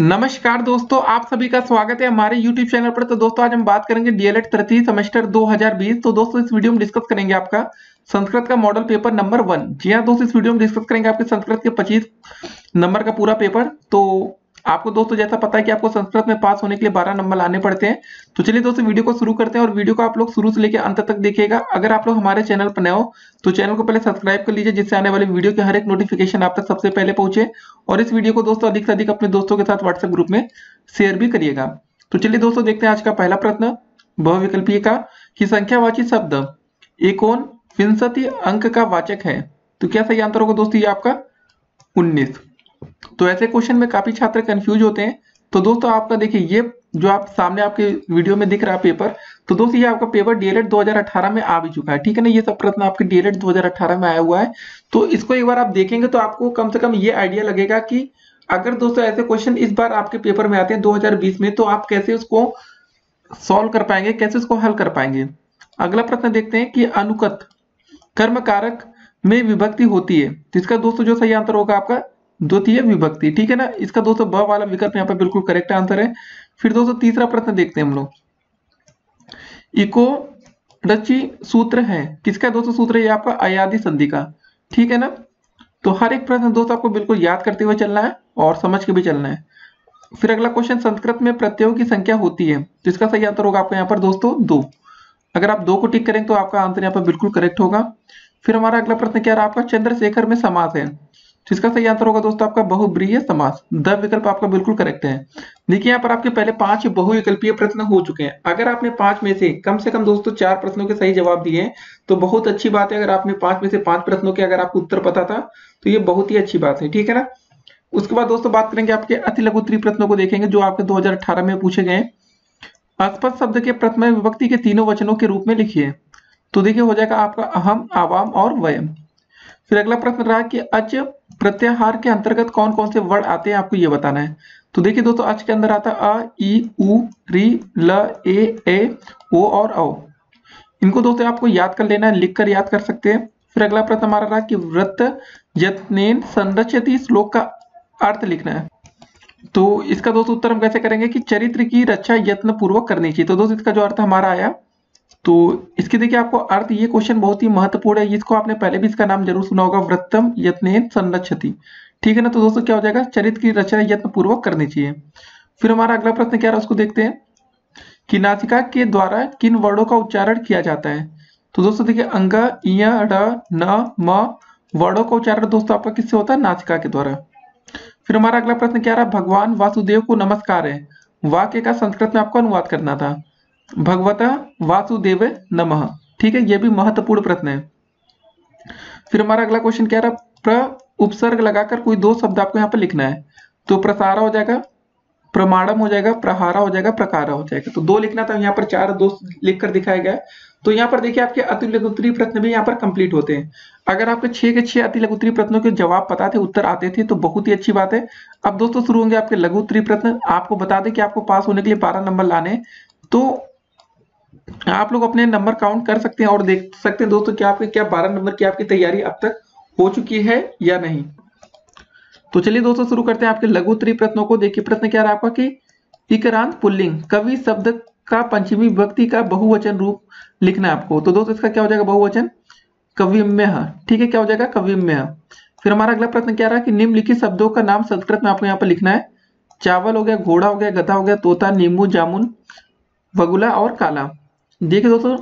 नमस्कार दोस्तों, आप सभी का स्वागत है हमारे YouTube चैनल पर। तो दोस्तों, आज हम बात करेंगे डीएलएड तृतीय सेमेस्टर 2020 तो दोस्तों, इस वीडियो में डिस्कस करेंगे आपका संस्कृत का मॉडल पेपर नंबर वन। जी हाँ दोस्तों, इस वीडियो में डिस्कस करेंगे आपके संस्कृत के 25 नंबर का पूरा पेपर। तो आपको दोस्तों, जैसा पता है कि आपको संस्कृत में पास होने के लिए 12 नंबर लाने पड़ते हैं। तो चलिए दोस्तों, वीडियो को शुरू करते हैं और वीडियो को आप लोग शुरू से लेकर अंत तक देखिएगा। अगर आप लोग हमारे चैनल पर नए हो तो चैनल को पहले सब्सक्राइब कर लीजिए, जिससे आने वाली वीडियो के हर एक नोटिफिकेशन आप तक सबसे पहले पहुँचे। और इस वीडियो को दोस्तों अधिक से अधिक अपने दोस्तों के साथ व्हाट्सएप ग्रुप में शेयर भी करिएगा। तो चलिए दोस्तों, देखते हैं आज का पहला प्रश्न, बहुविकल्पीय का कि संख्यावाची शब्द एकोन विंशति अंक का वाचक है। तो क्या सही आंसर होगा दोस्तों, ये आपका उन्नीस। तो ऐसे क्वेश्चन में काफ़ी छात्र कंफ्यूज होते हैं। तो दोस्तों, आपका देखिए, ये जो आप सामने आपके वीडियो में दिख रहा है पेपर तो दोस्तों, ये आपका पेपर डीएलएड 2018 में आ भी चुका है, ठीक है ना? ये सब प्रश्न आपके डीएलएड 2018 में आया हुआ है। तो इसको एक बार आप देखेंगे तो आपको कम से कम ये आइडिया लगेगा कि अगर दोस्तों, ऐसे क्वेश्चन इस बार आपके पेपर में आते हैं 2020 में तो आप कैसे उसको सॉल्व कर पाएँगे, कैसे उसको हल कर पाएँगे? अगला प्रश्न देखते हैं कि अनुकत कर्म कारक में विभक्ति होती है। तो इसका दोस्तों, जो सही आंसर होगा आपका द्वितीय विभक्ति, ठीक है ना? इसका दोस्तों ब वाला विकल्प यहाँ पे बिल्कुल करेक्ट आंसर है। फिर दोस्तों तीसरा प्रश्न देखते हैं हम लोग। इको रची सूत्र है। किसका दोस्तों सूत्र है? आपका अयादि संधि का ठीक है ना? तो हर एक प्रश्न दोस्तों आपको बिल्कुल याद करते हुए चलना है और समझ के भी चलना है। फिर अगला क्वेश्चन संस्कृत में प्रत्ययों की संख्या होती है। तो इसका सही आंसर होगा आपका यहाँ पर दोस्तों दो। अगर आप दो को टिक करेंगे तो आपका आंसर यहाँ पर बिल्कुल करेक्ट होगा। फिर हमारा अगला प्रश्न क्या रहा आपका? चंद्रशेखर में समास है। जिसका सही आंसर होगा दोस्तों आपका बहुब्रीय समास। द विकल्प आपका बिल्कुल करेक्ट है। देखिए यहाँ पर आपके पहले पाँच बहुविकल्पीय प्रश्न हो चुके हैं। अगर आपने पाँच में से कम से कम दोस्तों चार प्रश्नों के सही जवाब दिए तो बहुत अच्छी बात है अगर आपने पाँच में से पाँच प्रश्नों के अगर आपको उत्तर पता था तो ये बहुत ही अच्छी बात है, ठीक है ना? उसके बाद दोस्तों बात करेंगे आपके अति लघुत्री प्रश्नों को देखेंगे, जो आपके 2018 में पूछे गए अस्पष्ट शब्द के प्रथम विभक्ति के तीनों वचनों के रूप में लिखिए। तो देखिए हो जाएगा आपका अहम, आवाम और वयम। फिर अगला प्रश्न रहा कि अच प्रत्याहार के अंतर्गत कौन कौन से वर्ड आते हैं, आपको ये बताना है। तो देखिए दोस्तों अच के अंदर आता है अ ई री, ल, ए ए, ओ और औ। इनको दोस्तों आपको याद कर लेना है लिख कर याद कर सकते हैं। फिर अगला प्रश्न हमारा रहा कि व्रत यत्नेन संरक्षित श्लोक का अर्थ लिखना है। तो इसका दोस्तों उत्तर हम कैसे करेंगे कि चरित्र की रक्षा यत्न पूर्वक करनी चाहिए। तो दोस्तों इसका जो अर्थ हमारा आया तो इसके देखिए आपको अर्थ, ये क्वेश्चन बहुत ही महत्वपूर्ण है। इसको आपने पहले भी इसका नाम ज़रूर सुना होगा, वृत्तम यत्न संरक्षति ठीक है ना? तो दोस्तों, क्या हो जाएगा? चरित्र की रचना यत्न पूर्वक करनी चाहिए। फिर हमारा अगला प्रश्न क्या रहा उसको देखते हैं। कि नासिका के द्वारा किन वर्णों का उच्चारण किया जाता है? तो दोस्तों, देखिए, अंग न, म वर्डों का उच्चारण दोस्तों आपका किससे होता है? नाचिका के द्वारा। फिर हमारा अगला प्रश्न क्या रहा? भगवान वासुदेव को नमस्कार है। वाक्य का संस्कृत में आपको अनुवाद करना था। भगवता वासुदेव नमः। ठीक है, ये भी महत्वपूर्ण प्रश्न है। फिर हमारा अगला क्वेश्चन क्या रहा? प्र उपसर्ग लगाकर कोई दो शब्द आपको यहाँ पर लिखना है। तो प्रसारा हो जाएगा, प्रमाणम हो जाएगा, प्रहारा हो जाएगा, प्रकारा हो जाएगा। तो दो लिखना था, यहाँ पर चार दो लिखकर दिखाया गया। तो यहाँ पर देखिए, आपके अति लघुत्तरी प्रश्न भी यहाँ पर कंप्लीट होते हैं। अगर आपके छह के छह अति लघुत्तरी प्रश्नों के जवाब पता थे, उत्तर आते थे तो बहुत ही अच्छी बात है। अब दोस्तों, शुरू होंगे आपके लघु उत्तरी प्रश्न। आपको बता दें कि आपको पास होने के लिए बारह नंबर लाने तो आप लोग अपने नंबर काउंट कर सकते हैं और देख सकते हैं दोस्तों क्या आपके क्या बारह नंबर की आपकी तैयारी अब तक हो चुकी है या नहीं। तो चलिए दोस्तों, शुरू करते हैं आपके लघु उत्तरी प्रश्नों को। देखिए, प्रश्न क्या रहा आपका कि इकरांत पुल्लिंग, कवि शब्द का पंचमी विभक्ति का बहुवचन रूप लिखना है आपको। तो दोस्तों, इसका क्या हो जाएगा बहुवचन? कविम्य ठीक है, क्या हो जाएगा? कविम्य फिर हमारा अगला प्रश्न क्या रहा कि निम्नलिखित शब्दों का नाम संस्कृत में आपको यहाँ पर लिखना है। चावल हो गया, घोड़ा हो गया, गधा हो गया, तोता, नींबू, जामुन वगुला और काला। देखिए दोस्तों,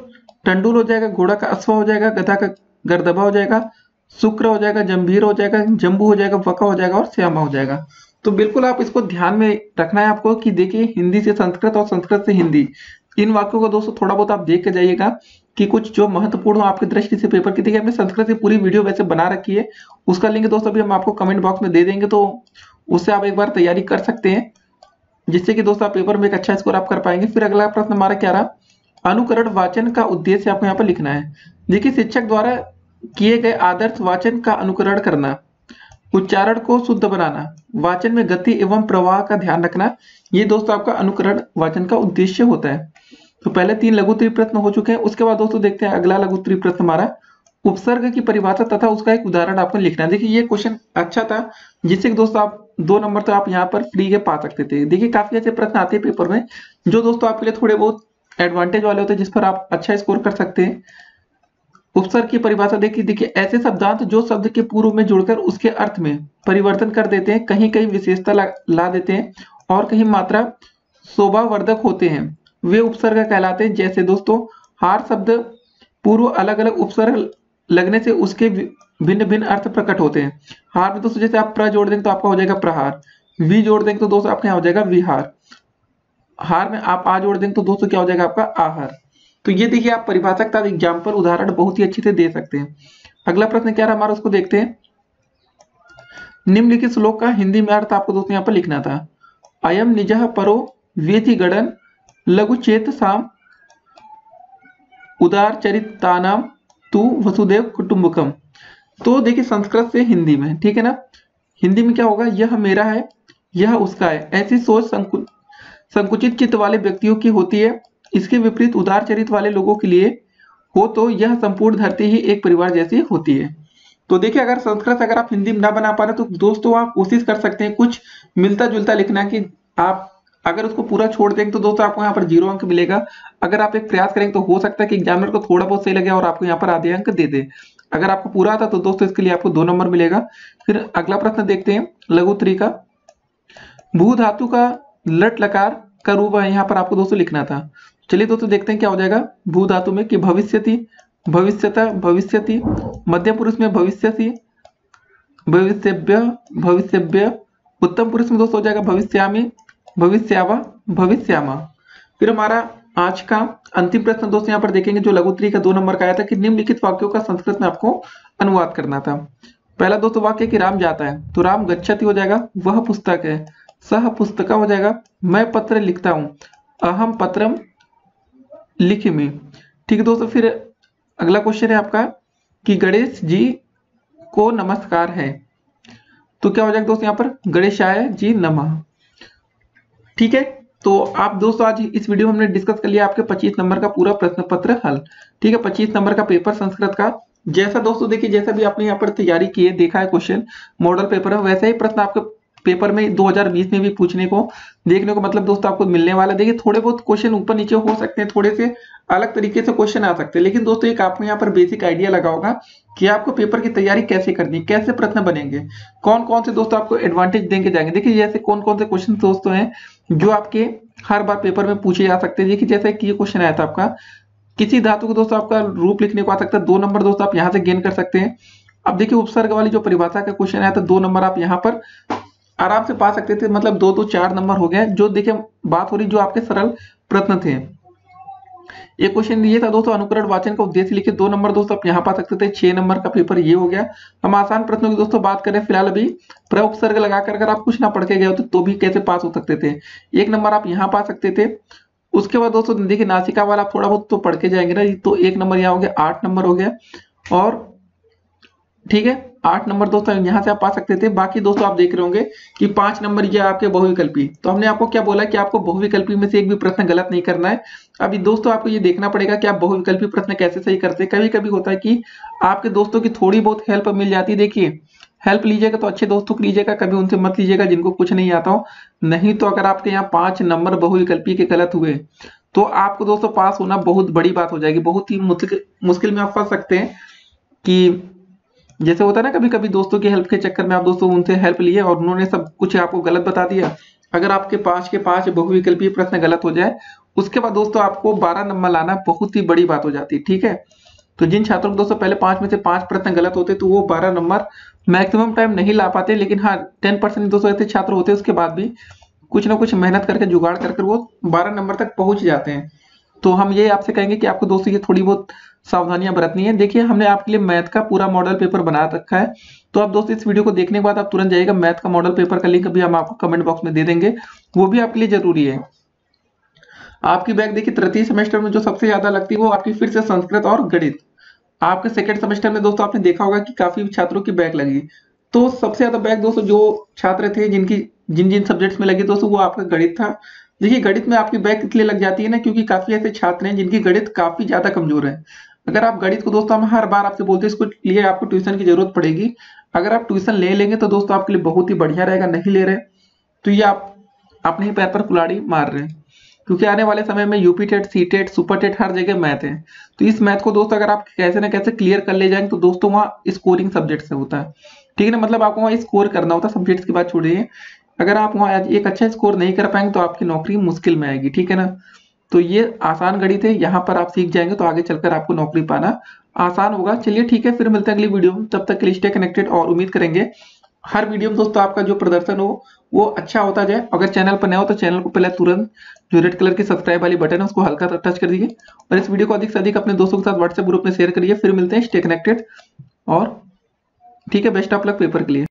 टंडुल हो जाएगा, घोड़ा का अश्व हो जाएगा, गधा का गर्दभा हो जाएगा, शुक्र हो जाएगा जम्भीर हो जाएगा जम्बू हो जाएगा, वका हो जाएगा और श्यामा हो जाएगा। तो बिल्कुल आप इसको ध्यान में रखना है आपको कि देखिए, हिंदी से संस्कृत और संस्कृत से हिंदी। इन वाक्यों को दोस्तों थोड़ा बहुत आप देख के जाइएगा कि कुछ जो महत्वपूर्ण हो आपकी दृष्टि से पेपर की, देखिए हमने संस्कृत की पूरी वीडियो वैसे बना रखी है। उसका लिंक दोस्तों अभी हम आपको कमेंट बॉक्स में दे देंगे तो उससे आप एक बार तैयारी कर सकते हैं, जिससे कि दोस्तों आप पेपर में एक अच्छा स्कोर आप कर पाएँगे। फिर अगला प्रश्न हमारा क्या रहा? अनुकरण वाचन का उद्देश्य आपको यहाँ पर लिखना है। देखिए, शिक्षक द्वारा किए गए आदर्श वाचन का अनुकरण करना, उच्चारण को शुद्ध बनाना, वाचन में गति एवं प्रवाह का ध्यान रखना, ये दोस्तों आपका अनुकरण वाचन का उद्देश्य होता है। तो पहले तीन लघुत्री प्रश्न हो चुके हैं, उसके बाद दोस्तों देखते हैं अगला लघुत्री प्रश्न हमारा, उपसर्ग की परिभाषा तथा उसका एक उदाहरण आपको लिखना है। देखिए, ये क्वेश्चन अच्छा था, जिससे दोस्तों आप दो नंबर तो आप यहाँ पर फ्री के पा सकते थे। देखिए, काफ़ी ऐसे प्रश्न आते हैं पेपर में, जो दोस्तों आपके लिए थोड़े बहुत एडवांटेज वाले होते हैं जिस पर आप अच्छा स्कोर कर सकते हैं। उपसर्ग की परिभाषा देखिए देखिए ऐसे शब्दांत जो शब्द के पूर्व में जुड़कर उसके अर्थ में परिवर्तन कर देते हैं कहीं कहीं विशेषता ला, ला देते हैं और कहीं मात्रा शोभावर्धक होते हैं। वे उपसर्ग कहलाते हैं। जैसे दोस्तों हार शब्द पूर्व अलग अलग उपसर्ग लगने से उसके भिन्न भिन्न अर्थ प्रकट होते हैं। हार में दोस्तों जैसे आप प्र जोड़ देंगे तो आपका हो जाएगा प्रहार। वी जोड़ देंगे तो दोस्तों आपका यहाँ हो जाएगा विहार। हार में आप आ जोड़ देंगे तो दोस्तों क्या हो जाएगा आपका? आहार। तो ये देखिए आप परिभाषा का एग्ज़ाम्पल उदाहरण बहुत ही अच्छे से दे सकते हैं। अगला प्रश्न क्या रहा हमारा उसको देखते हैं। निम्नलिखित श्लोक का हिंदी में अर्थ आपको दोस्तों यहाँ पर लिखना था। अयम निज परो वेति गणन लघु चेत साम उदार चरितानाम तू वसुदेव कुटुंबकम तो देखिए संस्कृत से हिंदी में ठीक है ना? हिंदी में क्या होगा? यह मेरा है यह उसका है। ऐसी सोच संकु, संकुचित चित्त वाले व्यक्तियों की होती है। इसके विपरीत उदार चरित वाले लोगों के लिए हो तो यह संपूर्ण धरती ही एक परिवार जैसी होती है। तो देखिए, अगर संस्कृत अगर आप हिंदी में ना बना पा रहे तो दोस्तों आप कोशिश कर सकते हैं कुछ मिलता जुलता लिखना कि आप अगर उसको पूरा छोड़ देंगे तो दोस्तों आपको यहाँ पर ज़ीरो अंक मिलेगा। अगर आप एक प्रयास करेंगे तो हो सकता है कि एग्जामिनर को थोड़ा बहुत सही लगे और आपको यहाँ पर आधे अंक दे दे। अगर आपको पूरा आता तो दोस्तों इसके लिए आपको दो नंबर मिलेगा। फिर अगला प्रश्न देखते हैं लघु का। भू धातु का लट लकार का रूप यहाँ पर आपको दोस्तों लिखना था। चलिए दोस्तों देखते हैं क्या हो जाएगा। भू धातु में कि भविष्य भविष्यता, भविष्यति, मध्यम पुरुष में भविष्यति, भविष्यभ्य भविष्यभ्य, उत्तम पुरुष में दोस्तों हो जाएगा भविष्यामी, भविष्यावा, भविष्यामा। फिर हमारा आज का अंतिम प्रश्न दोस्तों यहाँ पर देखेंगे, जो लघुत्री का दो नंबर का आया था कि निम्नलिखित वाक्यों का संस्कृत में आपको अनुवाद करना था। पहला दोस्तों वाक्य कि राम जाता है तो राम गच्छति हो जाएगा, वह पुस्तक है। सह पुस्तक हो जाएगा। मैं पत्र लिखता हूँ। अहम पत्रम लिखी में। ठीक है दोस्तों, फिर अगला क्वेश्चन है आपका कि गणेश जी को नमस्कार है। तो क्या हो जाएगा दोस्तों यहाँ पर? गणेशाय जी नमः। ठीक है तो आप दोस्तों आज इस वीडियो में हमने डिस्कस कर लिया आपके 25 नंबर का पूरा प्रश्न पत्र हल। ठीक है 25 नंबर का पेपर संस्कृत का। जैसा दोस्तों देखिए, जैसा भी आपने यहाँ पर तैयारी की है, देखा है क्वेश्चन मॉडल पेपर है, वैसे ही प्रश्न आपके पेपर में 2020 में भी पूछने को, देखने को मतलब दोस्तों आपको मिलने वाला देखिए, थोड़े बहुत क्वेश्चन ऊपर नीचे हो सकते हैं, थोड़े से अलग तरीके से क्वेश्चन आ सकते हैं, लेकिन दोस्तों एक आपको यहाँ पर बेसिक आइडिया लगा होगा कि आपको पेपर की तैयारी कैसे करनी कैसे प्रश्न बनेंगे कौन कौन से दोस्तों आपको एडवांटेज देंगे जाएँगे। देखिए, जैसे कौन कौन से क्वेश्चन दोस्तों हैं जो आपके हर बार पेपर में पूछे जा सकते हैं। देखिए, जैसे कि ये क्वेश्चन आया था आपका, किसी धातु को दोस्तों आपका रूप लिखने को आ सकता है, दो नंबर दोस्तों आप यहाँ से गेन कर सकते हैं। अब देखिए, उपसर्ग वाली जो परिभाषा का क्वेश्चन आया था, दो नंबर आप यहाँ पर आराम से पा सकते थे मतलब दो दो चार नंबर हो गए, जो देखिए, बात हो रही, जो आपके सरल प्रश्न थे। एक क्वेश्चन ये था, दोस्तों, अनुकरण वाचन का उद्देश्य लिखे दो नंबर दोस्तों आप यहाँ पा सकते थे, छह नंबर का पेपर ये हो गया। हम आसान प्रश्नों की दोस्तों बात करें, फ़िलहाल अभी प्रउपसर्ग लगाकर अगर आप कुछ ना पढ़ के गए होते तो भी कैसे पास हो सकते थे। एक नंबर आप यहाँ पा सकते थे। उसके बाद दोस्तों, देखिए, नासिका वाला थोड़ा बहुत तो पढ़ के जाएँगे ना तो एक नंबर यहाँ हो गया, आठ नंबर हो गया। और ठीक है? आठ नंबर दोस्तों, यहाँ से आप पा सकते थे। बाकी दोस्तों, आप देख रहे होंगे कि पाँच नंबर ये आपके बहुविकल्पी। तो हमने आपको क्या बोला कि आपको बहुविकल्पी में से एक भी प्रश्न गलत नहीं करना है। अभी दोस्तों, आपको ये देखना पड़ेगा कि आप बहुविकल्पी प्रश्न कैसे सही करते हैं। कभी कभी होता है कि आपके दोस्तों की थोड़ी बहुत हेल्प मिल जाती है। देखिए, हेल्प लीजिएगा तो अच्छे दोस्तों को लीजिएगा, कभी उनसे मत लीजिएगा, जिनको कुछ नहीं आता हो। नहीं तो अगर आपके यहाँ पाँच नंबर बहुविकल्पी के गलत हुए तो आपको दोस्तों पास होना बहुत बड़ी बात हो जाएगी। बहुत ही मुश्किल में आप फंस सकते हैं कि जैसे होता है ना कभी कभी दोस्तों की हेल्प के चक्कर में आप दोस्तों उनसे हेल्प लिए और उन्होंने सब कुछ आपको गलत बता दिया। अगर आपके पाँच के पाँच बहुविकल्पीय प्रश्न गलत हो जाए, उसके बाद दोस्तों आपको बारह नंबर लाना बहुत ही बड़ी बात हो जाती है, ठीक है? तो जिन छात्रों को दोस्तों पहले पाँच में से पाँच प्रश्न गलत होते तो वो बारह नंबर मैक्सिमम टाइम नहीं ला पाते, लेकिन हाँ टेन परसेंट दोस्तों ऐसे छात्र होते हैं उसके बाद भी कुछ ना कुछ मेहनत करके, जुगाड़ करके वो बारह नंबर तक पहुँच जाते हैं। तो हम ये आपसे कहेंगे कि आपको दोस्तों ये थोड़ी बहुत सावधानियाँ बरतनी है। देखिए, हमने आपके लिए मैथ का पूरा मॉडल पेपर बना रखा है। तो आप दोस्तों, इस वीडियो को देखने के बाद आप तुरंत जाइएगा, मैथ का मॉडल पेपर का लिंक भी हम आपको कमेंट बॉक्स में दे देंगे। वो भी आपके लिए ज़रूरी है। आपकी बैग देखिए, तृतीय सेमेस्टर में जो सबसे ज़्यादा लगती है वो आपकी फिर से संस्कृत और गणित। आपके सेकेंड सेमेस्टर में दोस्तों, आपने देखा होगा कि काफ़ी छात्रों की बैग लगी। तो सबसे ज़्यादा बैग दोस्तों, जो छात्र थे, जिनकी, जिन जिन सब्जेक्ट्स में लगी दोस्तों, वो आपका गणित था। देखिए, गणित में आपकी बैग इसलिए लग जाती है ना, क्योंकि काफ़ी ऐसे छात्र हैं जिनकी गणित काफ़ी ज़्यादा कमज़ोर है। अगर आप गणित को दोस्तों हम हर बार आपसे बोलते हैं, इसको लिए आपको ट्यूशन की ज़रूरत पड़ेगी। अगर आप ट्यूशन ले लेंगे तो दोस्तों आपके लिए बहुत ही बढ़िया रहेगा, नहीं ले रहे तो ये आप अपने ही पैर पर कुलाड़ी मार रहे हैं। क्योंकि आने वाले समय में UP TET CTET super TET हर जगह मैथ है। तो इस मैथ को दोस्तों अगर आप कैसे ना कैसे क्लियर कर ले जाएँगे तो दोस्तों वहाँ स्कोरिंग सब्जेक्ट से होता है। ठीक है ना मतलब आपको वहाँ स्कोर करना होता है सब्जेक्ट्स की बात छोड़िए। अगर आप वहाँ एक अच्छा स्कोर नहीं कर पाएँगे तो आपकी नौकरी मुश्किल में आएगी, ठीक है ना। तो ये आसान गणित है यहाँ पर आप सीख जाएँगे तो आगे चलकर आपको नौकरी पाना आसान होगा। चलिए ठीक है, फिर मिलते हैं अगली वीडियो में। तब तक के लिए स्टे कनेक्टेड और उम्मीद करेंगे हर वीडियो में दोस्तों आपका जो प्रदर्शन हो, वो अच्छा होता जाए। अगर चैनल पर नया हो तो चैनल को पहले तुरंत जो रेड कलर की सब्सक्राइब वाली बटन है, उसको हल्का सा टच कर दीजिए और इस वीडियो को अधिक से अधिक अपने दोस्तों के साथ व्हाट्सएप ग्रुप में शेयर करिए। फिर मिलते हैं स्टे कनेक्टेड और ठीक है बेस्ट ऑफ़ लक पेपर के लिए।